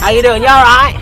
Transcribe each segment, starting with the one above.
How you doing? You alright?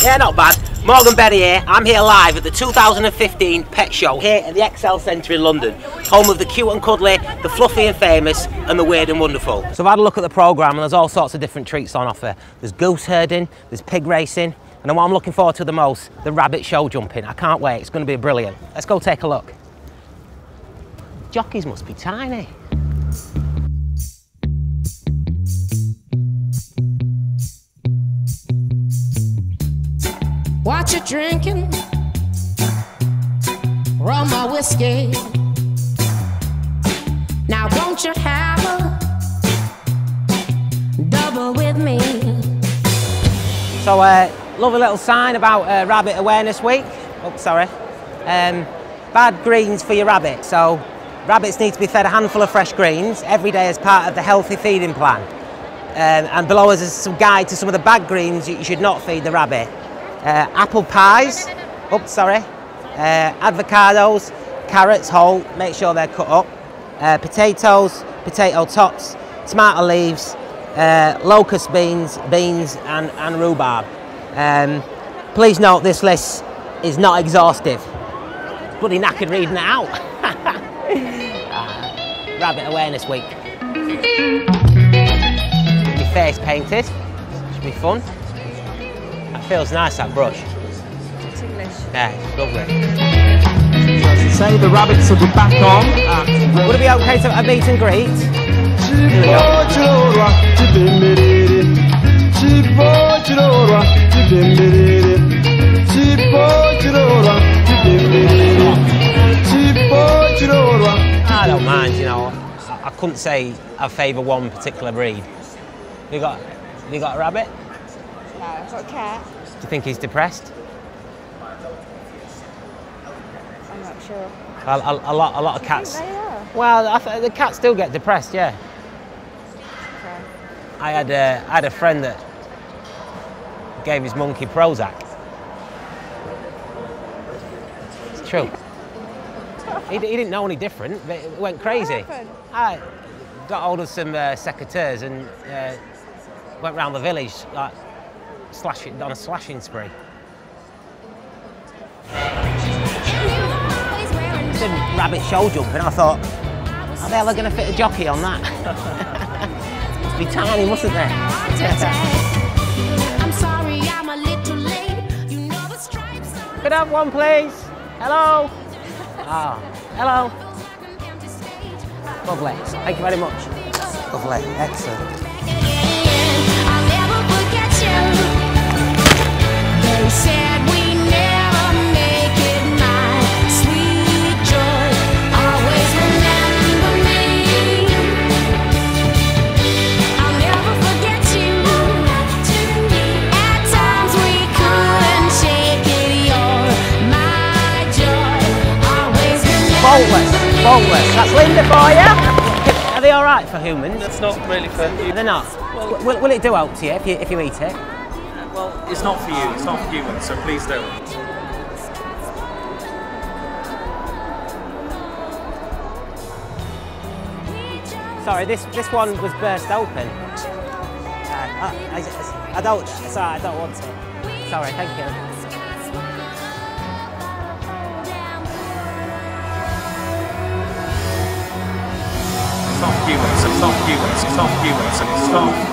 Yeah, not bad. Morgan Berry here. I'm here live at the 2015 Pet Show here at the ExCeL Centre in London, home of the cute and cuddly, the fluffy and famous, and the weird and wonderful. So I've had a look at the programme and there's all sorts of different treats on offer. There's goose herding, there's pig racing, and what I'm looking forward to the most, the rabbit show jumping. I can't wait, it's going to be brilliant. Let's go take a look. Jockeys must be tiny. What you drinking? Rum or whiskey? Now won't you have a double with me? So, uh, lovely little sign about uh, Rabbit Awareness Week. Oh, sorry. Um, bad greens for your rabbit. So, rabbits need to be fed a handful of fresh greens every day as part of the healthy feeding plan. Um, and below is some guide to some of the bad greens you should not feed the rabbit. Uh, apple pies, oh sorry, uh, avocados, carrots whole, make sure they're cut up, uh, potatoes, potato tops, tomato leaves, locust beans, beans and, and rhubarb. Um, please note this list is not exhaustive. Bloody knackered reading it out. Uh, Rabbit Awareness Week. Your face painted, should be fun. That feels nice, that brush. It's English. Yeah, it's lovely. As I say, the rabbits will be back on at Would it be okay to have a meet and. I don't mind, you know. I, I couldn't say I favour one particular breed. You got, you got a rabbit? No, got a cat. Do you think he's depressed? I'm not sure. A, a, a lot, a lot of I cats. think they are. Well, I the cats still get depressed, yeah. Okay. I had a, I had a friend that gave his monkey Prozac. It's true. He, he didn't know any different, but it went crazy. I got hold of some uh, secateurs and uh, went round the village like slashing on a slashing spree. Said rabbit show jumping. I thought, how the hell are they ever going to fit a jockey on that? Must be tiny, mustn't they? I'm sorry, I'm a little late. You know the stripes on Could I have one, please? Hello? Ah, hello. Lovely. Thank you very much. Lovely. Excellent. Faultless. me. Faultless. That's Linda for you. Are they all right for humans? It's not really for you. They're not. Will, will it do help to you if you if you eat it? Well, it's not for you. It's not for humans, so please don't. Sorry, this this one was burst open. Uh, I, I, I don't. Sorry, I don't want it. Sorry. Thank you. It's not humans. It's not humans. It's not humans. It's not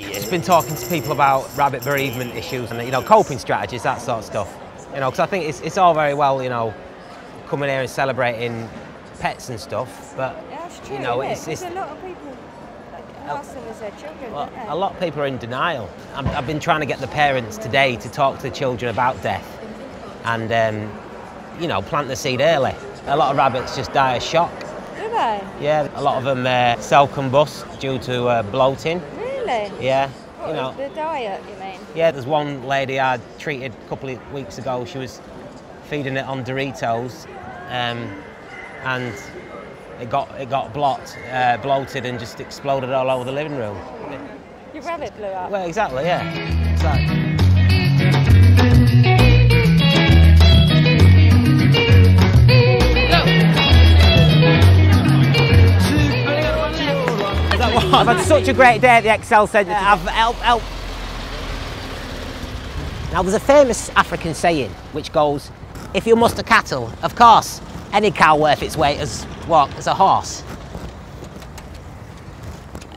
Just been talking to people about rabbit bereavement issues and you know coping strategies, that sort of stuff. You know, because I think it's, it's all very well, you know, coming here and celebrating pets and stuff, but Yeah, true. you know, it's, it's a lot of people like, class them as their children, well, a lot of people are in denial. I'm, I've been trying to get the parents today to talk to the children about death, and um, you know, plant the seed early. A lot of rabbits just die of shock. Do they? Yeah, a lot of them uh, self-combust due to uh, bloating. Really? Yeah, What, you know, The diet, you mean? Yeah, there's one lady I treated a couple of weeks ago. She was feeding it on Doritos, um, and it got it got blocked, uh, bloated, and just exploded all over the living room. Your rabbit blew up. Well, exactly, yeah. So, I've had such a great day at the Excel Centre. I've. Now, there's a famous African saying which goes, if you muster cattle, of course, any cow worth its weight has what? As a horse.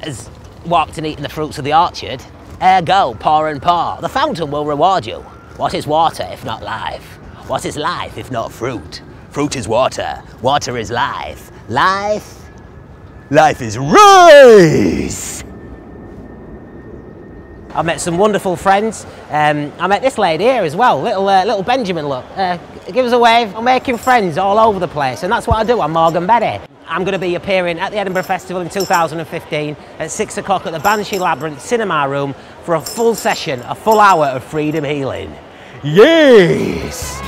Has walked and eaten the fruits of the orchard. Ergo, pour and pour. The fountain will reward you. What is water if not life? What is life if not fruit? Fruit is water. Water is life. Life. Life is rice. I met some wonderful friends. Um, I met this lady here as well, little uh, little Benjamin. Look, uh, give us a wave. I'm making friends all over the place, and that's what I do. I'm Morgan Berry. I'm going to be appearing at the Edinburgh Festival in 2015 at six o'clock at the Banshee Labyrinth Cinema Room for a full session, a full hour of freedom healing. Yes.